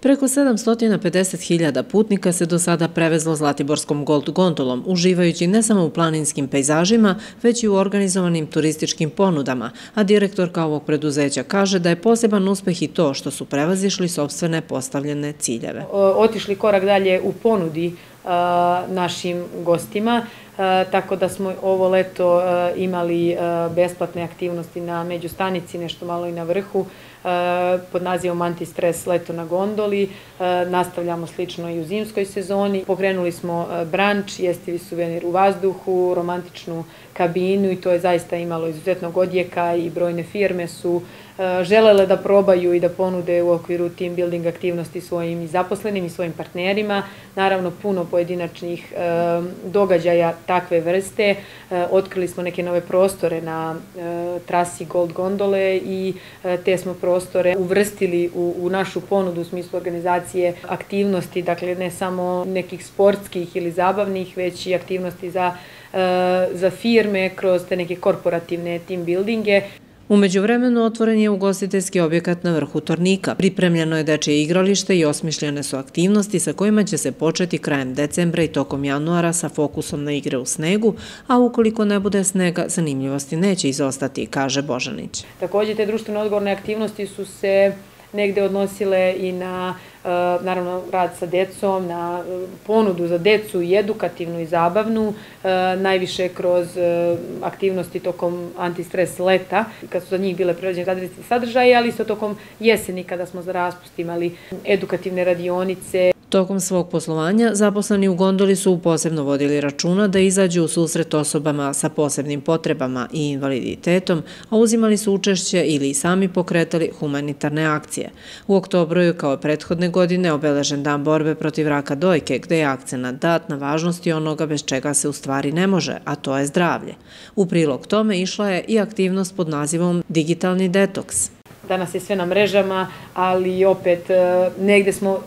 Preko 750.000 putnika se do sada prevezlo Zlatiborskom Gold gondolom, uživajući ne samo u planinskim pejzažima, već i u organizovanim turističkim ponudama, a direktorka ovog preduzeća kaže da je poseban uspeh i to što su prevazišli sobstvene postavljene ciljeve. Otišli korak dalje u ponudi našim gostima, tako da smo ovo leto imali besplatne aktivnosti na međustanici, nešto malo i na vrhu, pod nazivom Antistres leto na gondoli. Nastavljamo slično i u zimskoj sezoni. Pokrenuli smo branč, jestivi suvenir u vazduhu, romantičnu kabinu i to je zaista imalo izuzetnog odjeka i brojne firme su Eh, želele da probaju i da ponude u okviru team building aktivnosti svojim zaposlenim i svojim partnerima. Naravno, puno pojedinačnih eh, događaja takve vrste. Eh, otkrili smo neke nove prostore na trasi Gold Gondole i te smo prostore uvrstili u našu ponudu u smislu organizacije aktivnosti, dakle ne samo nekih sportskih ili zabavnih, već i aktivnosti za za firme kroz te neke korporativne team buildinge. Umeđu vremenu otvoren je ugostiteljski objekat na vrhu Tornika. Pripremljeno je dečje igralište i osmišljene su aktivnosti sa kojima će se početi krajem decembra i tokom januara sa fokusom na igre u snegu, a ukoliko ne bude snega, zanimljivosti neće izostati, kaže Božanić. Također te društvene odgovorne aktivnosti su se negde odnosile i na e, naravno rad sa decom, na e, ponudu za decu i edukativnu i zabavnu, e, najviše kroz aktivnosti tokom antistres leta, kad su za njih bile prerođene razrediti sadržaje, ali isto tokom jeseni kada smo za raspust imali edukativne radionice. Tokom svog poslovanja, zaposleni u gondoli su posebno vodili računa da izađu u susret osobama sa posebnim potrebama i invaliditetom, a uzimali su učešće ili sami pokretali humanitarne akcije. U oktobru je kao prethodne godine obeležen dan borbe protiv raka dojke, gde je akcena dat na važnosti onoga bez čega se u stvari ne može, a to je zdravlje. U prilog tome išla je i aktivnost pod nazivom Digitalni detoks. Danas je sve na mrežama, ali opet eh, negde smo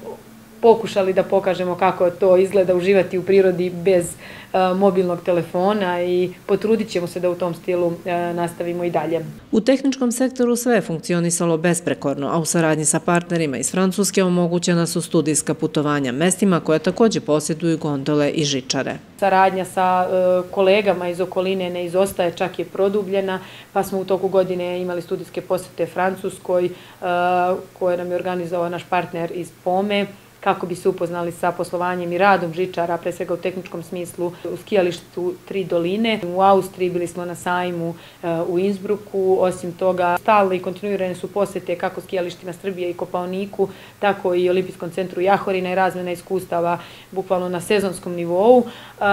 pokušali da pokažemo kako to izgleda uživati u prirodi bez e, mobilnog telefona i potrudit ćemo se da u tom stilu e, nastavimo i dalje. U tehničkom sektoru sve je funkcionisalo besprekorno, a u saradnji sa partnerima iz Francuske omogućena su studijska putovanja mestima koje također posjeduju gondole i žičare. Saradnja sa e, kolegama iz okoline ne izostaje, čak je produbljena, pa smo u toku godine imali studijske posjete Francuskoj koje nam je organizovao naš partner iz POME kako bi se upoznali sa poslovanjem i radom žičara, pre svega u tehničkom smislu, u skijalištu Tri doline. U Austriji bili smo na sajmu e, u Innsbrucku, osim toga stalne i kontinuirane su posete kako skijalištima Srbije i Kopaoniku, tako i Olimpijskom centru Jahorina i razmjena iskustava bukvalno na sezonskom nivou. E,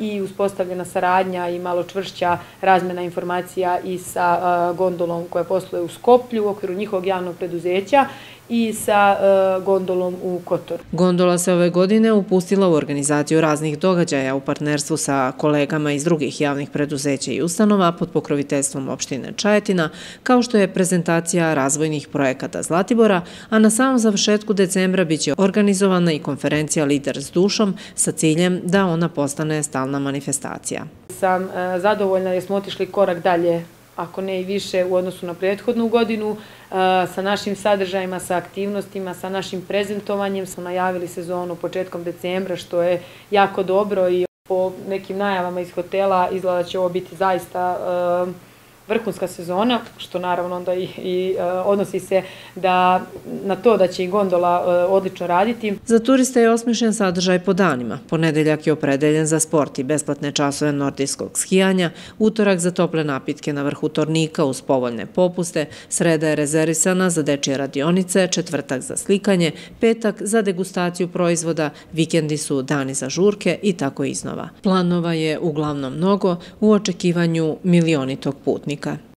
I uspostavljena saradnja i malo čvršća razmjena informacija i sa e, gondolom koja posluje u Skoplju u okviru njihovog javnog preduzeća i sa e, gondolom u Kotoru. Gondola se ove godine upustila u organizaciju raznih događaja u partnerstvu sa kolegama iz drugih javnih preduzeća i ustanova pod pokroviteljstvom opštine Čajetina, kao što je prezentacija razvojnih projekata Zlatibora, a na samom završetku decembra biće organizovana i konferencija Lider s dušom sa ciljem da ona postane stalna manifestacija. Sam e, zadovoljna jer smo otišli korak dalje ako ne i više u odnosu na prethodnu godinu, eh, sa našim sadržajima, sa aktivnostima, sa našim prezentovanjem. Smo najavili sezonu početkom decembra, što je jako dobro i po nekim najavama iz hotela izgleda će ovo biti zaista eh, vrhunska sezona, što naravno onda i, i e, odnosi se da, na to da će i gondola e, odlično raditi. Za turiste je osmišljen sadržaj po danima. Ponedeljak je opredeljen za sport i besplatne časove nordijskog skijanja, utorak za tople napitke na vrhu tornika uz povoljne popuste, sreda je rezervisana za dečje radionice, četvrtak za slikanje, petak za degustaciju proizvoda, vikendi su dani za žurke i tako iznova. Planova je uglavnom mnogo u očekivanju milionitog putnika. художника.